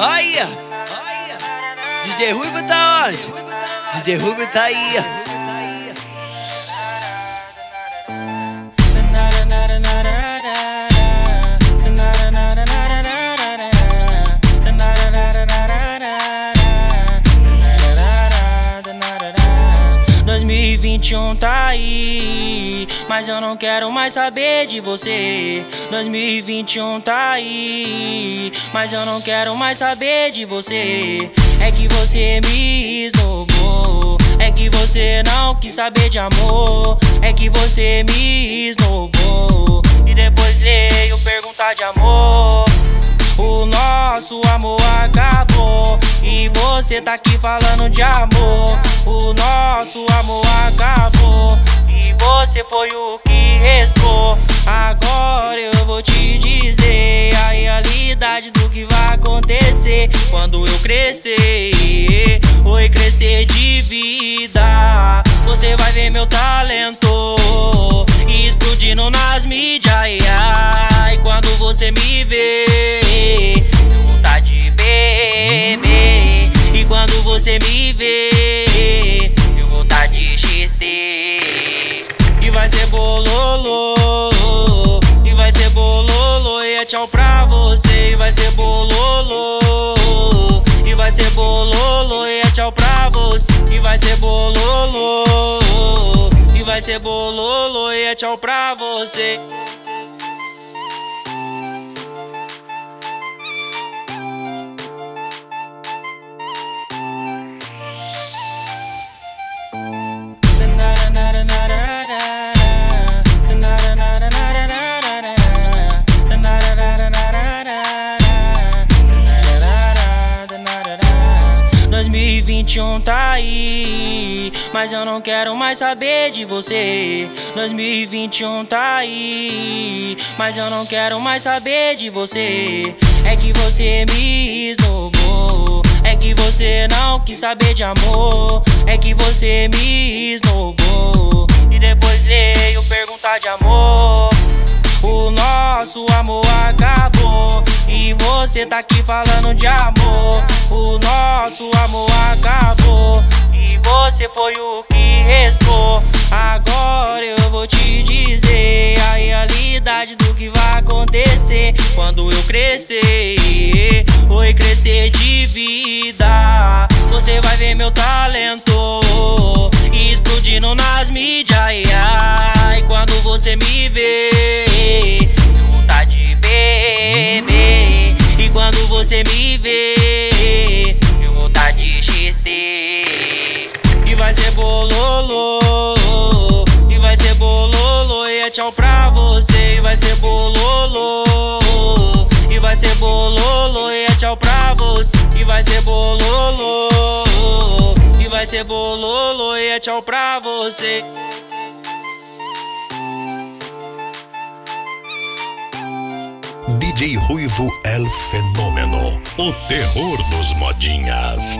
Olha, olha. DJ Ruivo tá onde? DJ Ruivo tá aí. Vinte um tá aí, mas eu não quero mais saber de você. 2021 tá aí, mas eu não quero mais saber de você. É que você me esnobou, é que você não quis saber de amor, é que você me esnobou e depois tá aqui falando de amor. O nosso amor acabou e você foi o que restou. Agora eu vou te dizer a realidade do que vai acontecer quando eu crescer. Oi, crescer de vida. Você vai ver meu talento explodindo nas mídias. E quando você me vê você me vê. Eu vou tá de XT E vai ser bololô. E vai ser bololô. E é tchau pra você. E vai ser bololô. E vai ser bololô. E é tchau pra você. E vai ser bololô. E vai ser bololô. E é tchau pra você um tá aí, mas eu não quero mais saber de você. 2021 tá aí, mas eu não quero mais saber de você. É que você me esnobou, é que você não quis saber de amor, é que você me esnobou e depois veio perguntar de amor. O nosso amor você tá aqui falando de amor. O nosso amor acabou e você foi o que restou. Agora eu vou te dizer a realidade do que vai acontecer quando eu crescer. Oi, crescer de vida. Você vai ver meu talento explodindo nas mídias. Você me vê, vontade de XT. E vai ser bololô. E vai ser bololô. E é tchau pra você. E vai ser bololô. E vai ser bololô. E é tchau pra você. E vai ser bololô. E vai ser bololô. E é tchau pra você. DJ Ruivo El Fenômeno, o terror dos modinhas.